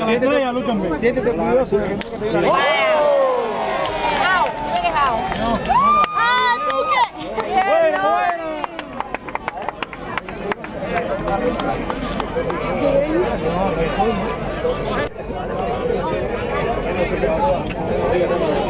Pedra e a no, também. Senta depois eu. Raul! Pega Raul. Ah, Duque! Bueno, bueno!